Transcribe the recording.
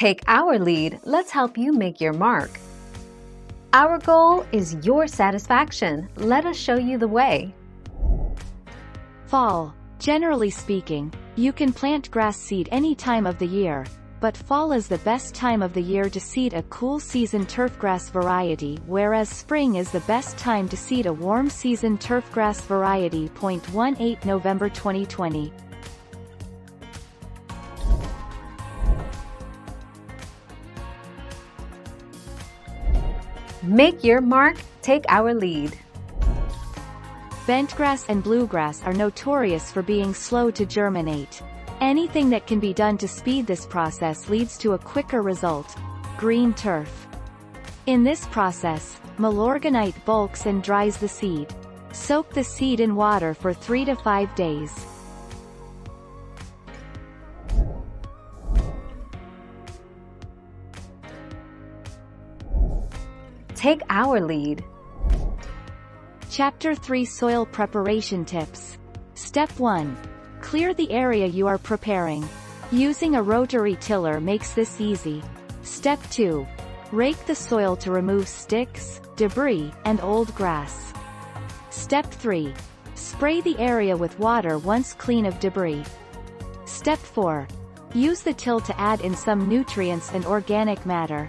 Take our lead, let's help you make your mark. Our goal is your satisfaction. Let us show you the way. Fall. Generally speaking, you can plant grass seed any time of the year, but fall is the best time of the year to seed a cool season turfgrass variety whereas spring is the best time to seed a warm season turfgrass variety. 18 November 2020. Make your mark, take our lead. Bentgrass and bluegrass are notorious for being slow to germinate. Anything that can be done to speed this process leads to a quicker result. Green turf. In this process, Milorganite bulks and dries the seed. Soak the seed in water for 3 to 5 days. Take our lead. Chapter 3 Soil Preparation Tips. Step 1. Clear the area you are preparing. Using a rotary tiller makes this easy. Step 2. Rake the soil to remove sticks, debris, and old grass. Step 3. Spray the area with water once clean of debris. Step 4. Use the till to add in some nutrients and organic matter.